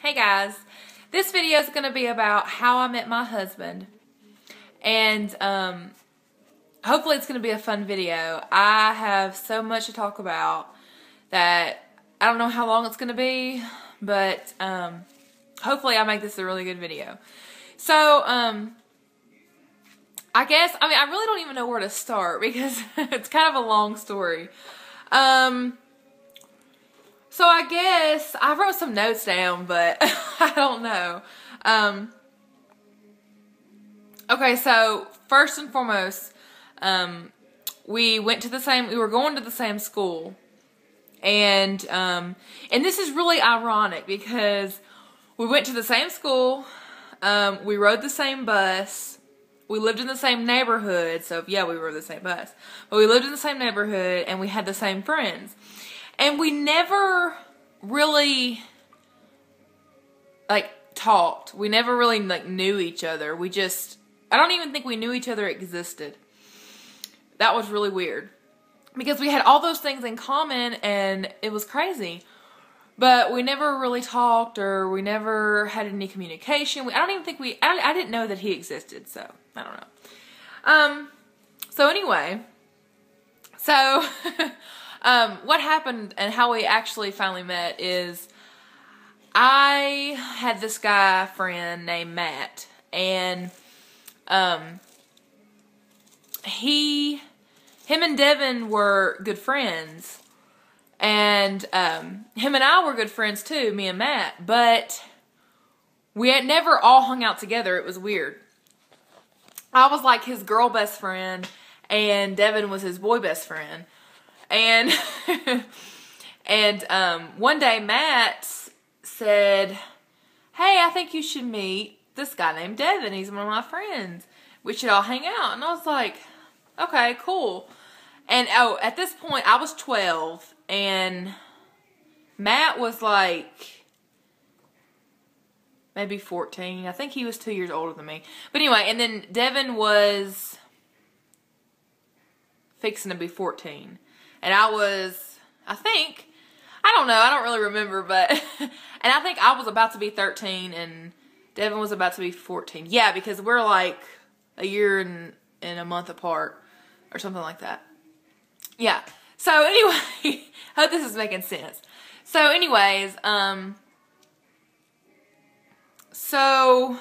Hey guys, this video is going to be about how I met my husband and um, hopefully it's going to be a fun video. I have so much to talk about that I don't know how long it's going to be, but um, hopefully I make this a really good video. So, um, I guess, I mean, I really don't even know where to start because it's kind of a long story. Um, so I guess I wrote some notes down, but I don't know. Um, okay, so first and foremost, um, we went to the same, we were going to the same school. And, um, and this is really ironic because we went to the same school, um, we rode the same bus, we lived in the same neighborhood, so yeah, we rode the same bus, but we lived in the same neighborhood and we had the same friends. And we never really like talked. We never really like knew each other. We just I don't even think we knew each other existed. That was really weird. Because we had all those things in common and it was crazy. But we never really talked or we never had any communication. We, I don't even think we, I, I didn't know that he existed, so I don't know. Um, so anyway, so um, what happened and how we actually finally met is I had this guy friend named Matt and um, he, him and Devin were good friends and um, him and I were good friends too, me and Matt, but we had never all hung out together. It was weird. I was like his girl best friend and Devin was his boy best friend. And and um, one day Matt said, "Hey, I think you should meet this guy named Devin. He's one of my friends. We should all hang out." And I was like, "Okay, cool." And oh, at this point, I was 12, and Matt was like maybe 14. I think he was two years older than me. But anyway, and then Devin was fixing to be 14. And I was, I think, I don't know, I don't really remember, but, and I think I was about to be 13 and Devin was about to be 14. Yeah, because we're like a year and, and a month apart or something like that. Yeah. So anyway, hope this is making sense. So anyways, um, so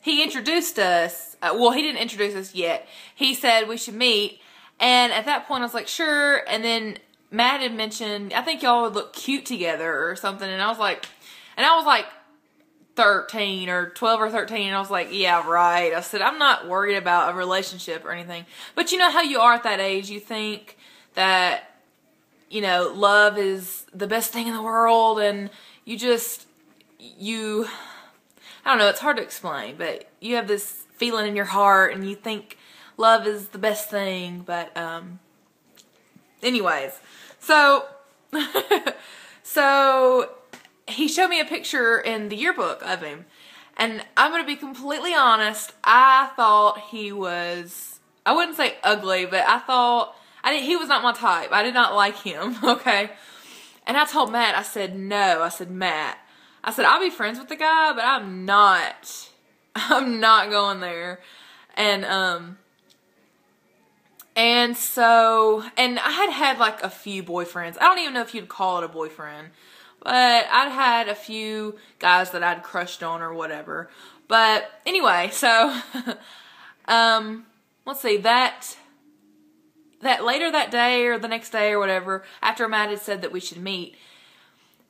he introduced us. Uh, well, he didn't introduce us yet. He said we should meet and at that point, I was like, sure. And then Matt had mentioned, I think y'all would look cute together or something. And I was like, and I was like 13 or 12 or 13. And I was like, yeah, right. I said, I'm not worried about a relationship or anything. But you know how you are at that age. You think that, you know, love is the best thing in the world. And you just, you, I don't know, it's hard to explain, but you have this feeling in your heart and you think love is the best thing, but um anyways. So so he showed me a picture in the yearbook of him. And I'm going to be completely honest, I thought he was I wouldn't say ugly, but I thought I did he was not my type. I did not like him, okay? And I told Matt, I said, "No." I said, "Matt, I said, I'll be friends with the guy, but I'm not, I'm not going there. And, um, and so, and I had had like a few boyfriends. I don't even know if you'd call it a boyfriend, but I'd had a few guys that I'd crushed on or whatever. But anyway, so, um, let's see, that, that later that day or the next day or whatever, after Matt had said that we should meet,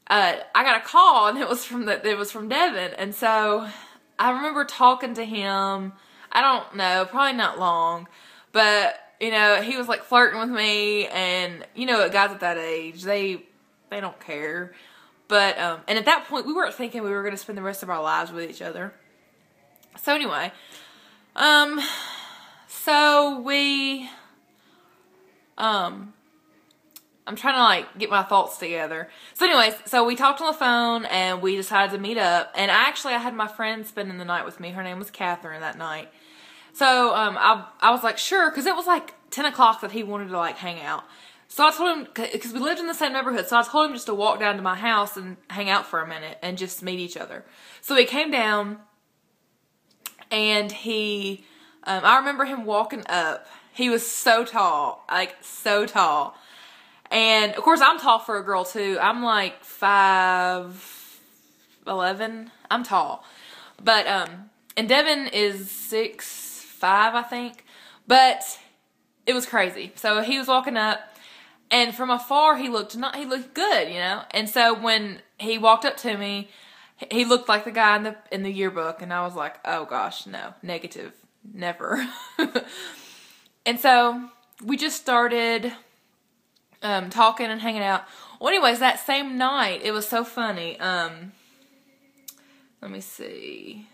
uh, I got a call and it was from the, it was from Devin. And so I remember talking to him, I don't know, probably not long, but you know, he was like flirting with me and you know, guys at that age, they they don't care. But um and at that point we weren't thinking we were going to spend the rest of our lives with each other. So anyway, um so we um I'm trying to like get my thoughts together. So anyways, so we talked on the phone and we decided to meet up. And actually I had my friend spending the night with me. Her name was Catherine that night. So um, I, I was like, sure, because it was like 10 o'clock that he wanted to like hang out. So I told him, because we lived in the same neighborhood, so I told him just to walk down to my house and hang out for a minute and just meet each other. So he came down and he, um, I remember him walking up. He was so tall, like so tall. And of course, I'm tall for a girl too. I'm like five eleven. I'm tall, but um, and Devin is six five, I think. But it was crazy. So he was walking up, and from afar he looked not he looked good, you know. And so when he walked up to me, he looked like the guy in the in the yearbook, and I was like, oh gosh, no, negative, never. and so we just started um, talking and hanging out. Well, anyways, that same night, it was so funny. Um, let me see.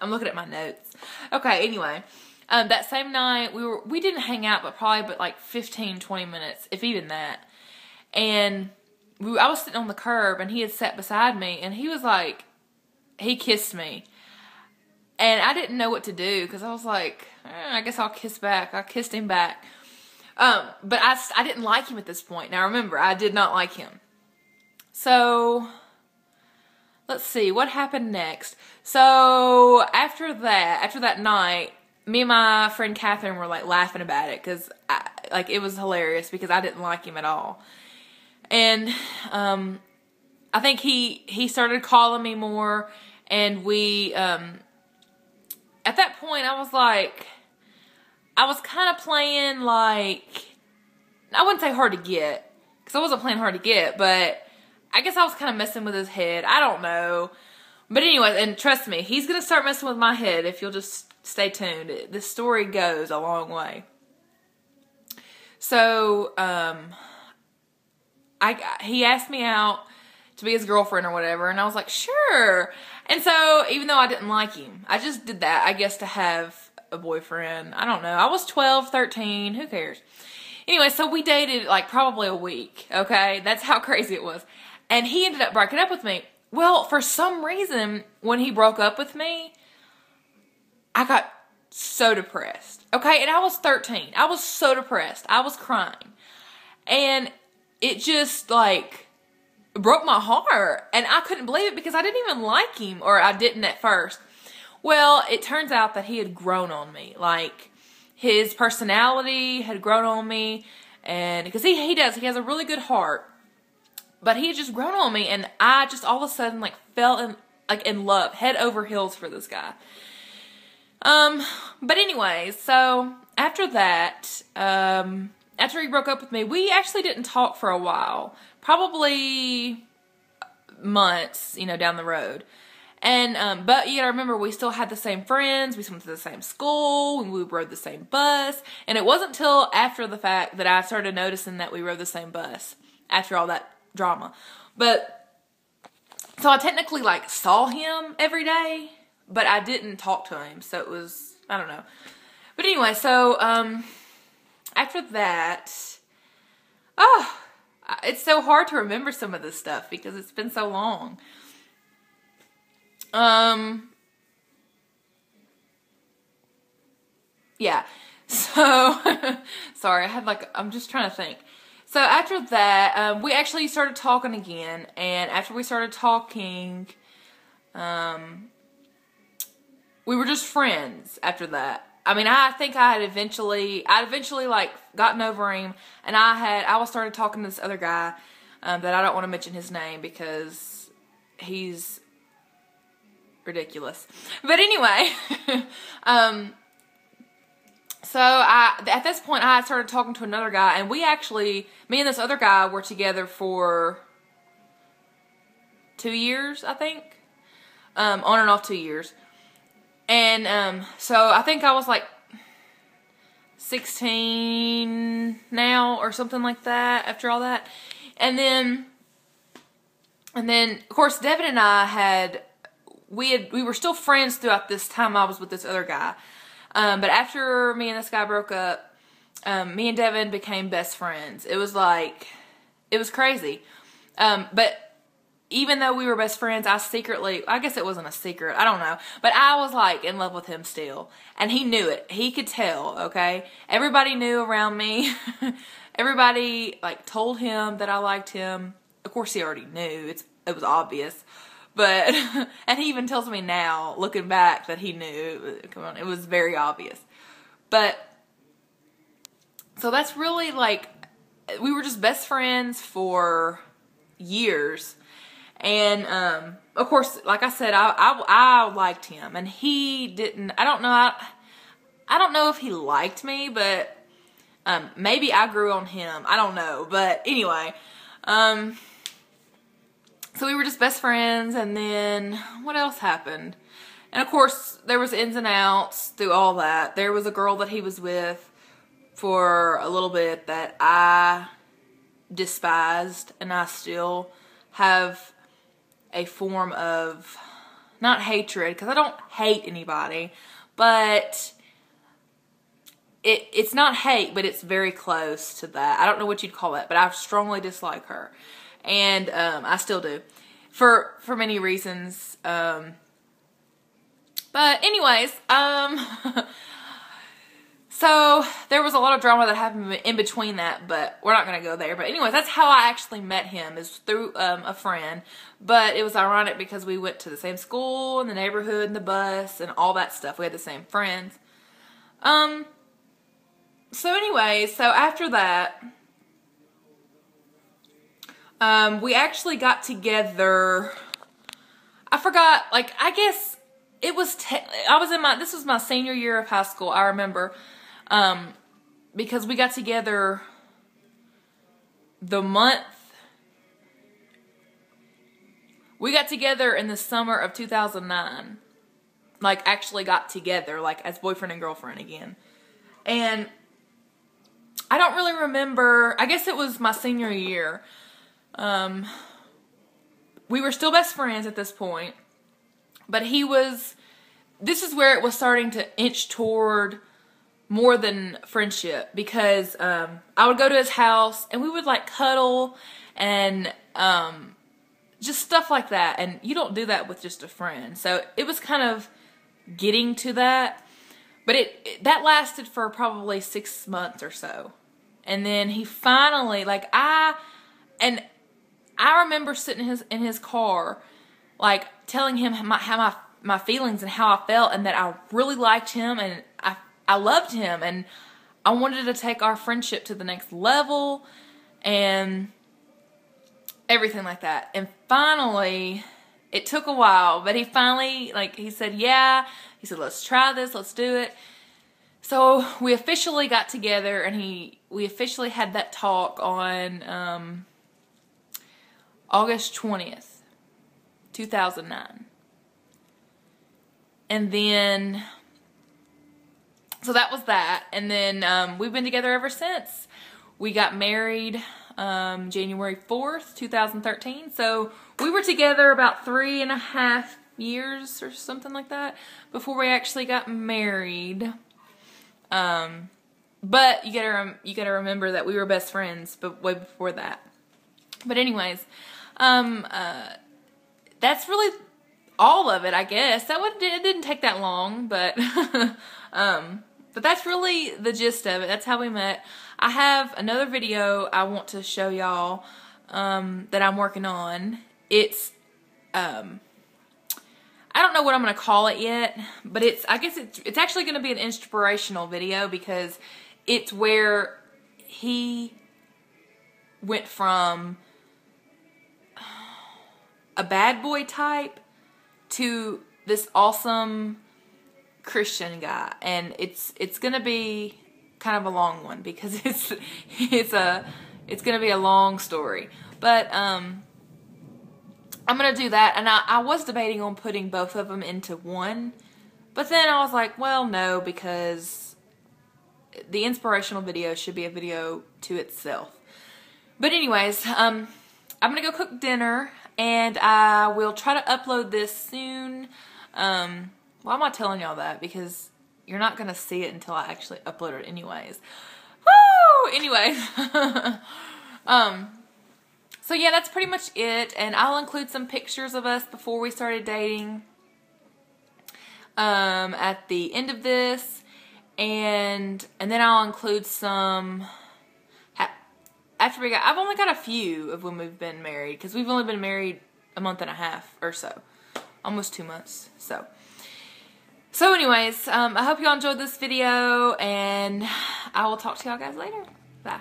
I'm looking at my notes. Okay, anyway. Um, that same night, we were we didn't hang out, but probably but like 15, 20 minutes, if even that. And we, I was sitting on the curb, and he had sat beside me, and he was like, he kissed me, and I didn't know what to do because I was like, eh, I guess I'll kiss back. I kissed him back, um, but I, I didn't like him at this point. Now remember, I did not like him. So, let's see, what happened next? So, after that, after that night, me and my friend Catherine were like laughing about it because like it was hilarious because I didn't like him at all. And um, I think he he started calling me more and we um, at that point I was like I was kind of playing like, I wouldn't say hard to get, because I wasn't playing hard to get, but I guess I was kind of messing with his head. I don't know. But anyway, and trust me, he's going to start messing with my head if you'll just stay tuned. This story goes a long way. So, um, I, he asked me out to be his girlfriend or whatever, and I was like, sure. And so, even though I didn't like him, I just did that, I guess, to have a boyfriend. I don't know. I was 12, 13. Who cares? Anyway, so we dated like probably a week. Okay. That's how crazy it was. And he ended up breaking up with me. Well, for some reason, when he broke up with me, I got so depressed. Okay. And I was 13. I was so depressed. I was crying. And it just like broke my heart. And I couldn't believe it because I didn't even like him, or I didn't at first. Well, it turns out that he had grown on me. Like his personality had grown on me and because he he does, he has a really good heart. But he had just grown on me and I just all of a sudden like fell in like in love, head over heels for this guy. Um but anyway, so after that, um after he broke up with me, we actually didn't talk for a while. Probably months, you know, down the road. And um, but you gotta remember, we still had the same friends. We went to the same school. We rode the same bus. And it wasn't until after the fact that I started noticing that we rode the same bus after all that drama. But so I technically like saw him every day, but I didn't talk to him. So it was I don't know. But anyway, so um, after that, oh, it's so hard to remember some of this stuff because it's been so long. Um, yeah. So, sorry, I had like, I'm just trying to think. So after that, um, we actually started talking again, and after we started talking, um, we were just friends after that. I mean, I think I had eventually, I eventually like gotten over him, and I had, I was started talking to this other guy, um, that I don't want to mention his name because he's ridiculous. But anyway, um, so I at this point I started talking to another guy, and we actually, me and this other guy were together for two years, I think, um, on and off two years, and um, so I think I was like 16 now or something like that after all that, and then. And then, of course, Devin and I had we had we were still friends throughout this time I was with this other guy. Um, but after me and this guy broke up, um, me and Devin became best friends. It was like it was crazy. Um, but even though we were best friends, I secretly, I guess it wasn't a secret, I don't know, but I was like in love with him still. And he knew it. He could tell, okay? Everybody knew around me. everybody like told him that I liked him. Of course, he already knew. It's it was obvious, but and he even tells me now, looking back, that he knew. Come on, it was very obvious. But so that's really like we were just best friends for years. And um, of course, like I said, I, I, I liked him, and he didn't. I don't know. I, I don't know if he liked me, but um, maybe I grew on him. I don't know. But anyway, um, so we were just best friends, and then what else happened? And of course, there was ins and outs through all that. There was a girl that he was with for a little bit that I despised, and I still have a form of not hatred because I don't hate anybody, but it it's not hate, but it's very close to that. I don't know what you'd call it, but I strongly dislike her, and um, I still do for for many reasons. Um, but anyways, um, So there was a lot of drama that happened in between that, but we're not going to go there. But anyways, that's how I actually met him is through um, a friend. But it was ironic because we went to the same school and the neighborhood and the bus and all that stuff. We had the same friends. Um. So anyways, so after that, um, we actually got together. I forgot, like I guess it was. I was in my. This was my senior year of high school. I remember um, because we got together the month we got together in the summer of 2009 like actually got together like as boyfriend and girlfriend again and i don't really remember i guess it was my senior year um we were still best friends at this point but he was this is where it was starting to inch toward more than friendship because um, I would go to his house and we would like cuddle and um, just stuff like that. And you don't do that with just a friend. So it was kind of getting to that. But it, it that lasted for probably six months or so. And then he finally, like I, and I remember sitting in his in his car, like telling him my, how my my feelings and how I felt, and that I really liked him, and I I loved him and I wanted to take our friendship to the next level and everything like that. And finally, it took a while, but he finally, like, he said, yeah. He said, let's try this, let's do it. So we officially got together and he, we officially had that talk on um, August 20th, 2009. And then so that was that. And then um, we've been together ever since. We got married um, January 4th, 2013. So we were together about three and a half years or something like that before we actually got married. Um, but you gotta you gotta remember that we were best friends, but way before that. But anyways, um, uh, that's really all of it, I guess. That would it didn't take that long, but um, but that's really the gist of it. That's how we met. I have another video I want to show y'all um, that I'm working on. It's, um, I don't know what I'm going to call it yet, but it's, I guess it's, it's actually going to be an inspirational video because it's where he went from a bad boy type to this awesome Christian guy, and it's it's gonna be kind of a long one because it's it's a it's gonna be a long story. But um, I'm gonna do that, and I, I was debating on putting both of them into one, but then I was like, well, no, because the inspirational video should be a video to itself. But anyways, um, I'm gonna go cook dinner, and I will try to upload this soon. Um, why am I telling y'all that? Because you're not going to see it until I actually upload it anyways. Woo! Anyway. um, so yeah, that's pretty much it. And I'll include some pictures of us before we started dating um, at the end of this. And, and then I'll include some after we got, I've only got a few of when we've been married because we've only been married a month and a half or so, almost two months. So, so anyways, um, I hope y'all enjoyed this video and I will talk to y'all guys later. Bye.